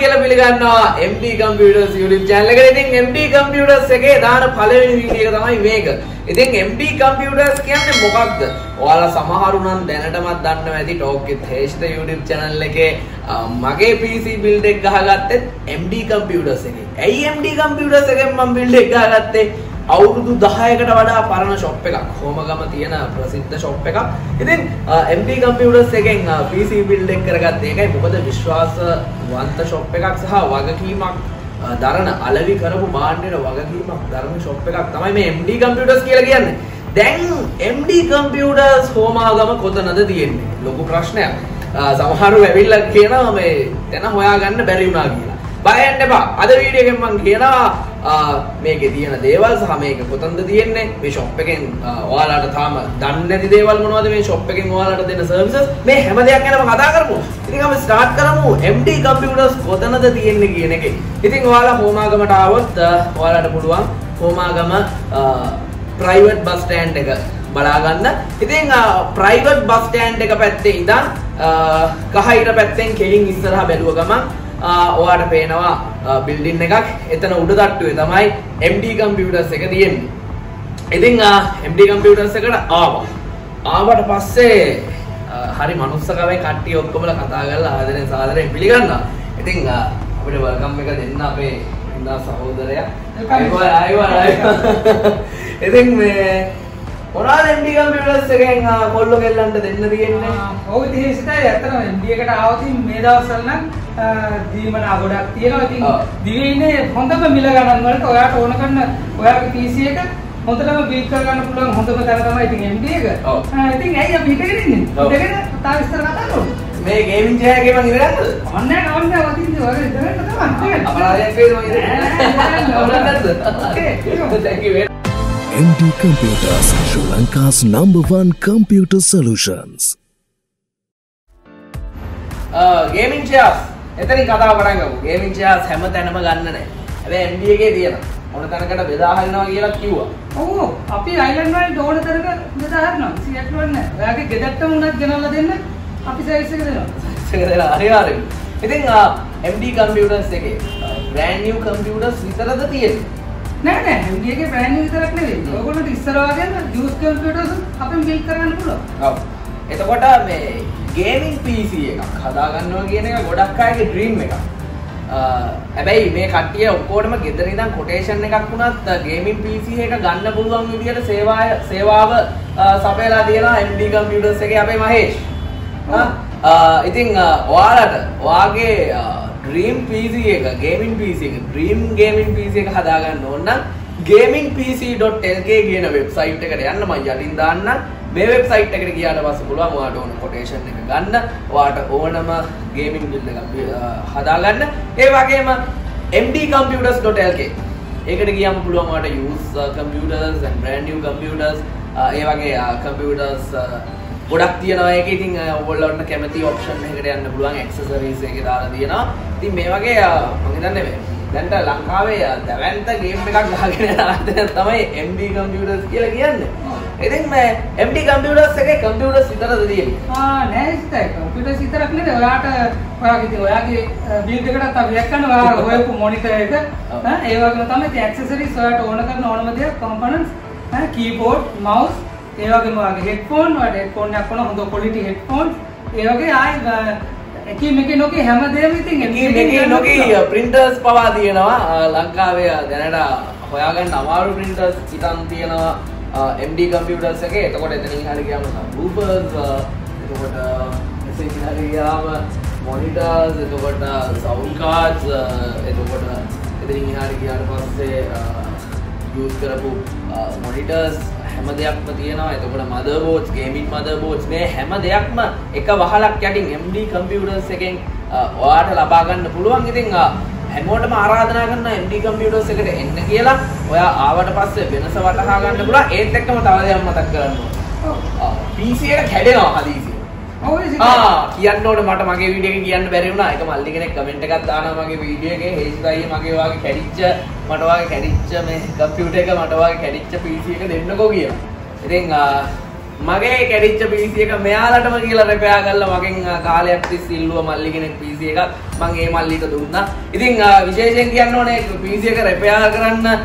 කියලා පිළිගන්නවා MD Computers YouTube channel එකට. ඉතින් MD Computers එකේ දාන පළවෙනි වීඩියෝ එක තමයි මේක. ඉතින් MD Computers කියන්නේ මොකක්ද? ඔයාලා සමහරු නම් දැනටමත් දන්නවා ඇති Talk with Heshta YouTube channel එකේ අ, මගේ PC build එක ගහගත්තෙත් MD Computers එකේ. ඇයි MD Computers එකෙන් මම build එක ගහගත්තේ? අවුරුදු 10කට වඩා පරණ ෂොප් එකක්. හෝමගම තියෙන ප්‍රසිද්ධ ෂොප් එකක්. ඉතින් අ, MD Computers එකෙන් අ, PC build එක කරගත්තේ ඒකයි මොකද විශ්වාසවන්ත ෂොප් එකක් සහ වගකීමක් අ, දරන අලවි කරපු භාණ්ඩයට වගකීමක් දරන ෂොප් එකක් තමයි මේ MD Computers කියලා කියන්නේ. දැන් MD Computers හෝමාගම කොතනද තියෙන්නේ? ලොකු ප්‍රශ්නයක්. අ, සමහරු ඇවිල්ලා කියනවා මේ තැන හොයාගන්න බැරි වුණා කියලා. බය වෙන්න එපා. අද වීඩියෝ එකෙන් මම කියනවා අ, මේකේ තියෙන දේවල් සහ මේක කොතනද තියෙන්නේ මේ ෂොප් එකෙන් අ, ඔයාලට තාම දන්නේ නැති දේවල් මොනවද මේ ෂොප් එකෙන් ඔයාලට දෙන සර්විසස් මේ හැම දෙයක් ගැනම කතා කරමු. ඉතින් අපි ස්ටාර්ට් කරමු MD computers කොතනද තියෙන්නේ කියන එකේ. ඉතින් ඔයාලා හෝමාගමට ආවොත් අ, ඔයාලට පුළුවන් හෝමාගම ප්‍රයිවට් බස් ස්ටෑන්ඩ් එක බලා ගන්න. ඉතින් ප්‍රයිවට් බස් ස්ටෑන්ඩ් එක පැත්තේ ඉඳන් කහිර පැත්තෙන් කෙලින් ඉස්සරහා බැලුව ගමන් ඔයාට පේනවා බිල්ඩින් එකක් එතන උඩ තට්ටුවේ තමයි MD කම්පියුටර්ස් එක තියෙන්නේ. ඉතින් MD කම්පියුටර්ස් එකට ආවා. ආවට පස්සේ හරි මනුස්සකමේ කට්ටිය ඔක්කොමලා කතා කරලා ආදරෙන් සාදරයෙන් පිළිගන්නවා. ඉතින් අපිට වෙල්කම් එක දෙන්න අපේ ඉන්දා සහෝදරයා. අයිබෝන් අයිබෝන්. ඉතින් මේ මොනවද MD කම්පියුටර්ස් එකෙන් කොල්ලෝ කෙල්ලන්ට දෙන්න තියෙන්නේ? ඔව් ඉතින් සිතයි ඇත්තටම ඉන්දියකට ආවොත් ඉතින් මේ දවස්වල නම් දීමනා ගොඩක් තියෙනවා. ඉතින් ඔව්. දිවේ ඉන්නේ හොඳම මිල ගණන් වලට ඔයාට ඕන කරන ඔයාගේ PC එක හොඳටම බිල් කර ගන්න පුළුවන් හොඳම තැන තමයි ඉතින් MD එක. ඔව්. ඉතින් ඇයි අපි හිටගෙන ඉන්නේ? ඔව්. හිටගෙන තා විස්තර කතා කරමු. මේ ගේමින් එකේ මං ඉවර ගත්තද? ඔන්නේ ඔන්නේ වදින්න වගේ ඉඳගෙන තමයි. අපරාධයක් වේද මං ඉවර නෑ, නෑ, නෑ, අවුලක් MD Computers, Sri Lanka's number one computer solutions. Gaming චයාස් එතනින් කතාව පටන් ගමු. ගේමින් චයාස් හැම තැනම ගන්න නැහැ. හැබැයි MD එකේ තියෙනවා. මොන තැනකට බෙදා හරිනවා කියලා කිව්වා. ඔව් අපි අයිලන්ඩ් වලින් ඕන තරක බෙදා හරිනවා. සියට් වල නෑ. ඔයාගේ ගෙදරටම උනත් ගෙනල්ලා දෙන්න අපි සර්විස් එක දෙනවා. අනිවාර්යෙන්ම. ඉතින් ආ, MD computers එකේ brand new computers විතරද තියෙන්නේ? නෑ නෑ එකේ බ්‍රෑන්ඩ් විතරක් නෙවෙයි. ඔයගොල්ලන්ට ඉස්සර වගේම යූස් කම්පියුටර්ස් අපෙන් බිල්ඩ් කරගන්න පුළුවන්. ඔව්. එතකොට මේ ගේමින් PC එකක් හදාගන්නවා කියන එක ගොඩක් අයගේ ඩ්‍රීම් එකක්. අ, හැබැයි මේ කට්ටිය ඔක්කොටම ගෙදර ඉඳන් කොටේෂන් එකක් වුණත් ගේමින් එක ගන්න පුළුවන් විදිහට සේවාය සේවාව සපයලා තියෙනවා MD computers එකේ අපේ මහේෂ්. අ, ඔයාලට ඔයාගේ ඩ්‍රීම් PC එක ගේමින් PC එක ඩ්‍රීම් ගේමින් PC එක හදාගන්න ඕන නම් gamingpc.lk කියන වෙබ්සයිට් එකට යන්න මම යටින් දාන්නම් මේ වෙබ්සයිට් එකට ගියාට පස්සේ පුළුවන් ඔයාට ඕන කොටේෂන් එක ගන්න. ඔයාට ඕනම ගේමින් බිල් එකක් අ, හදාගන්න. ඒ වගේම mdcomputers.lk ඒකට ගියාම පුළුවන් ඔයාට use uh, computers and brand new computers. uh, ඒ වගේ uh, computers uh, ගොඩක් තියෙනවා ඒක ඉතින් අ, ඔයගොල්ලන්ට කැමති ඔප්ෂන් එකකට යන්න පුළුවන් ඇක්සසරීස් එකේ දාලා තියෙනවා. ඉතින් මේ වගේ මම හිතන්නේ දැන්ට ලංකාවේ දැවැන්ත ගේම් එකක් ගහගෙන ආයතනය තමයි MD computers කියලා කියන්නේ. ඉතින් මේ MD computers එකේ computers විතරද තියෙන්නේ? ආ නෑ ඉතින් කම්පියුටර්ස් විතරක් නෙවෙයි ඔයාට ඔයාගේ ඉතින් ඔයාගේ බිල්ඩ් එකකට අපි එක්කන ඔයා හොයපු මොනිටර් එක. ඈ ඒ වගේම තමයි ඉතින් ඇක්සසරිස් ඔයාට ඕන කරන ඕනම දෙයක් කම්පොනන්ට්ස් ඈ කීබෝඩ් මවුස් ඒ වගේම ඔයාගේ හෙඩ්ෆෝන් ඔයාට හෙඩ්ෆෝන් එකක් වුණා හොඳ ක්වොලිටි හෙඩ්ෆෝන් ඒ වගේ ආයි එකී මේකේ නොකී හැමදේම ඉතින් මේකේ මේකේ නොකී printers පවා තියෙනවා. ලංකාවේ දැනට හොයාගන්න අමාරු printers ඉතින් තියෙනවා. MD computers එකේ. එතකොට එතනින් හරි ගියාම අ, එතකොට එතනින් හරි ගියාම monitors එතකොට sound cards එතකොට එතනින් හරි ගියාට පස්සේ use කරපු monitors හැම දෙයක්ම තියෙනවා. එතකොට motherboards gaming motherboards මේ හැම දෙයක්ම එක වහලක් යටින් MD computers එකෙන් ඔයාට ලබා ගන්න පුළුවන්. ඉතින් හැමෝටම ආරාධනා කරනවා MD computers එකට එන්න කියලා ඔයා ආවට පස්සේ වෙනස වටහා ගන්න පුළුවන්. ඒත් එක්කම තව දෙයක් මතක් කරන්න ඕන. PC එක කැඩෙනවා ආ කියන්න ඕනේ මට මගේ වීඩියෝ එක කියන්න බැරි වුණා. ඒක මල්ලි කෙනෙක් කමෙන්ට් එකක් දානවා මගේ වීඩියෝ එකේ හේෂ්ට අයියේ මගේ වාගේ කැඩිච්ච මට වාගේ කැඩිච්ච මේ කම්පියුටර් එක මට වාගේ කැඩිච්ච PC එක දෙන්නකෝ කියලා. ඉතින් ආ, මගේ කැඩිච්ච PC එක මෙයාලටම කියලා රෙපෙයා කරලා මගෙන් ආ, කාලයක් තිස්සේ ඉල්ලුවා මල්ලි කෙනෙක් PC එකක්. මං ඒ මල්ලිට දුන්නා. ඉතින් අ, විශේෂයෙන් කියන්න ඕනේ PC එක repair කරන්න අ,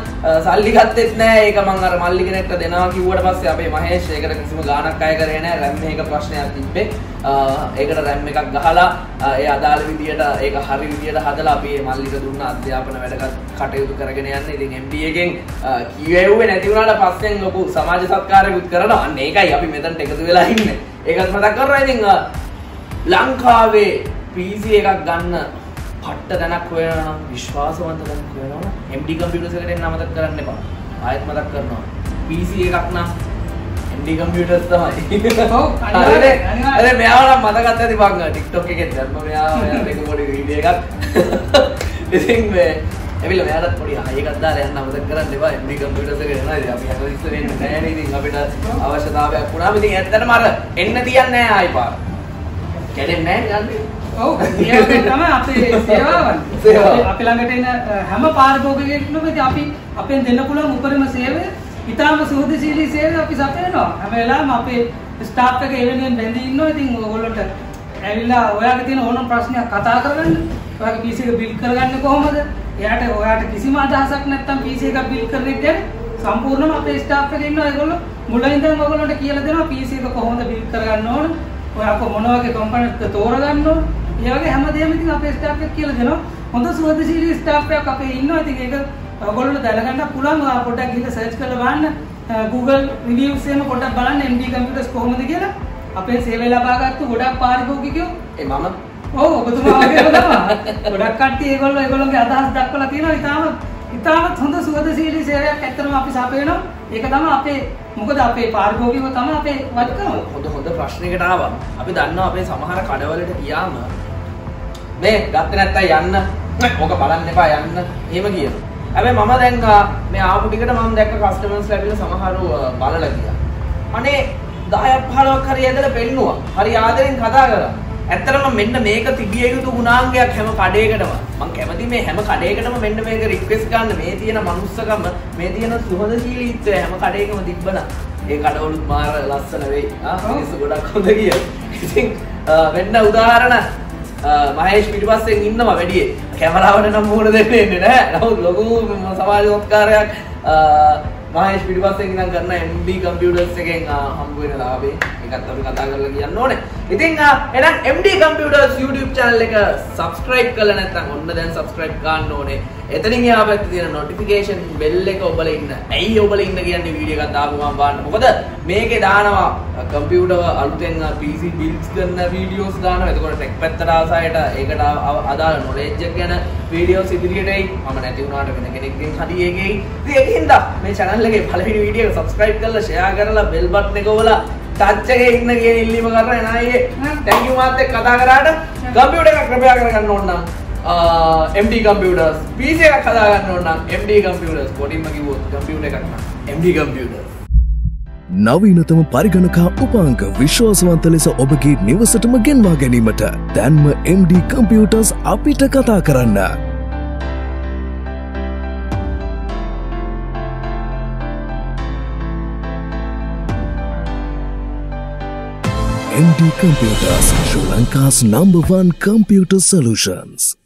සල්ලි ගත්තෙත් නෑ. ඒක මං අර මල්ලි කෙනෙක්ට දෙනවා කිව්වට පස්සේ අපේ මහේෂ් ඒකට කිසිම ගාණක් අය කරේ නෑ. RAM එක ප්‍රශ්නයක් තිබ්බේ. අ, ඒකට RAM එකක් ගහලා අ, ඒ අදාළ විදියට ඒක හරි විදියට හදලා අපි මේ මල්ලිට දුන්න අධ්‍යාපන වැඩ කටයුතු කරගෙන යන්න. ඉතින් MD එකෙන් අ, කියවෙන්නේ නැති වුණාට පස්සෙන් ලොකු සමාජ සත්කාරයකුත් කරනවා. අන්න ඒකයි අපි මෙතනට එකතු වෙලා ඉන්නේ. ඒකත් මතක් කරනවා ඉතින් අ, ලංකාවේ PC එකක් ගන්න පට්ට තැනක් හොයනවා නම් විශ්වාසවන්ත තැනක් හොයනවා නම් MD කම්පියුටර්ස් එකට එන්න අමතක කරන්න එපා. ආයෙත් මතක් කරනවා. PC එකක් නම් MD කම්පියුටර්ස් තමයි. අර මෙයාව නම් මතකත් ඇති බං TikTok එකෙන් දැම්ම එක පොඩි වීඩියෝ එකක්. ඉතින් මේ ඇවිල්ලා මෙයාටත් පොඩි හයකක් දාලා යන්න අමතක කරන්න එපා. MD කම්පියුටර්ස් එකට එනවා. ඉතින් අපි හැම ඉස්සර වෙන්නේ නැහැ නේ. ඉතින් අපිට අවශ්‍යතාවයක් වුණාම ඉතින් ඇත්තටම අර එන්න තියන්නේ නැහැ ආයි පාර. කැඩෙන්නේ නැහැ යන්නේ. ඔව් ඒ වගේ තමයි අපේ සේවාවන්. සේවාව. අපි- ළඟට එන හැම පාරිභෝගිකයෙකුටම ඉතින් අපි අපෙන් දෙන්න පුළුවන් උපරිම සේවය ඉතාම සුහදශීලී සේවය අපි සපයනවා. හැම වෙලාවෙම අපේ ස්ටාෆ් එක ඒ වෙනුවෙන් බැඳී ඉන්නවා. ඉතින් ඔයගොල්ලොන්ට ඇවිල්ලා ඔයාගේ තියෙන ඕනම ප්‍රශ්නයක් කතා කරගන්න. ඔයාගේ PC එක බිල් කරගන්නේ කොහොමද? එයාට ඔයාට කිසිම අදහසක් නැත්නම් PC එක බිල් කරන එක ගැන සම්පූර්ණයෙන්ම අපේ ස්ටාෆ් එක ඉන්නවා. ඒගොල්ලෝ මුලින් ඉඳන් ඔයගොල්ලන්ට කියලා දෙනවා PC එක කොහොමද බිල් කරගන්න ඕන. ඔයා කො මොන වගේ කම්පැනිත් තෝරගන්න ඕන. ඒ වගේ හැමදේම ඉතින් අපේ ස්ටාෆ් එක කියලා දෙනවා. හොඳ සුවදශීලී ස්ටාෆ් එකක් අපේ ඉන්නවා. ඉතින් ඒක ඔයගොල්ලෝ දැනගන්න පුළුවන්. ඔයා පොඩ්ඩක් ගිහලා සර්ච් කරලා බලන්න. Google reviews එහෙම පොඩ්ඩක් බලන්න MD computers කොහොමද කියලා. අපේ සේවය ලබාගත්තු ගොඩක් පාරිභෝගිකයෝ ඒ මම ඔව් ඔබතුමා වගේම තමයි. ගොඩක් කට්ටිය ඒගොල්ලෝ ඒගොල්ලෝගේ අදහස් දක්වලා තියෙනවා. ඉතාලම ඉතාමත් හොඳ සුවදශීලී සේවයක් ඇත්තටම අපි සපයනවා. ඒක තමයි අපේ මොකද අපේ පාරිභෝගිකයෝ තමයි අපේ වත්කම. හොඳ හොඳ ප්‍රශ්නයකට ආවා. අපි දන්නවා අපේ සමහර කඩවලට ගියාම මේ ගත්තේ නැත්තම් යන්න ඕක බලන්න එපා යන්න එහෙම කියනවා. හැබැයි මම දැන් මේ ආපු ටිකට මම දැක්ක කස්ටමර්ස් ලැබිලා සමහරව බලලා ගියා. අනේ 10ක් 15ක් හරි ඇදලා පෙන්නුවා. හරි ආදරෙන් කතා කරා. ඇත්තටම මෙන්න මේක තිබිය යුතු ගුණාංගයක් හැම කඩේකටම. මම කැමති මේ හැම කඩේකටම මෙන්න මේක රික්වෙස්ට් ගන්න මේ තියෙන මනුස්සකම මේ තියෙන සුහදශීලීත්වය හැම කඩේකම තිබ්බනම් ඒ කඩවලුත් මාර ලස්සන වෙයි. ආ මිනිස්සු ගොඩක් හොඳ කිය. ඉතින් වෙන්න උදාහරණ මහේෂ් පිටිපස්සෙන් ඉන්නවා වැඩියේ. කැමරාවට නම් මුහුණ දෙන්නේ නැහැ. නමුත් ලොකු සමාජ සත්කාරයක් මහේෂ් පිටිපස්සෙන් ඉඳන් කරන MD කම්පියුටර්ස් එකෙන් ආ, හම්බ වෙන ලාභේ. ඒකත් අපි කතා කරලා කියන්න ඕනේ. ඉතින් ආ, එහෙනම් MD කම්පියුටර්ස් YouTube channel එක subscribe කරලා නැත්නම් ඔන්න දැන් subscribe ගන්න ඕනේ. එතනින් එහා පැත්තේ තියෙන notification bell එක ඔබලා ඉන්න. ඇයි ඔබලා ඉන්න කියන්නේ වීඩියෝ එකක් දාපු ගමන් බලන්න. මොකද මේකේ දානවා කම්පියුටර් අලුතෙන් PC builds කරන videos දානවා. එතකොට tech පැත්තට ආසයට ඒකට අ- අදාළ knowledge එක ගැන videos ඉදිරියට එයි. මම නැති වුණාට වෙන කෙනෙක්ගෙන් හරි ඒකෙයි. ඉතින් ඒකින්ද මේ channel එකේ පළවෙනි වීඩියෝ එක subscribe කරලා share කරලා bell button එක ඔබලා එකේ ඉන්න කියන ඉල්ලීම කරලා එන අය thank you මාත් එක්ක කතා කරාට. කම්පියුටර් එකක් repair කරගන්න ඕන නම් MD computers. PC එකක් හදාගන්න ඕන නම් MD computers. පොඩින්ම කිව්වොත් computer එකක් නම්. MD computers. නවීනතම පරිගණකා උපාංක විශ්වාසවන්ත ලෙස ඔබගේ නිවසටම ගෙන්වා ගැනීමට දැන්ම MD කම්පියුටර්ස් අපිට කතා කරන්න. MD Computers, Sri Lanka's number one computer solutions.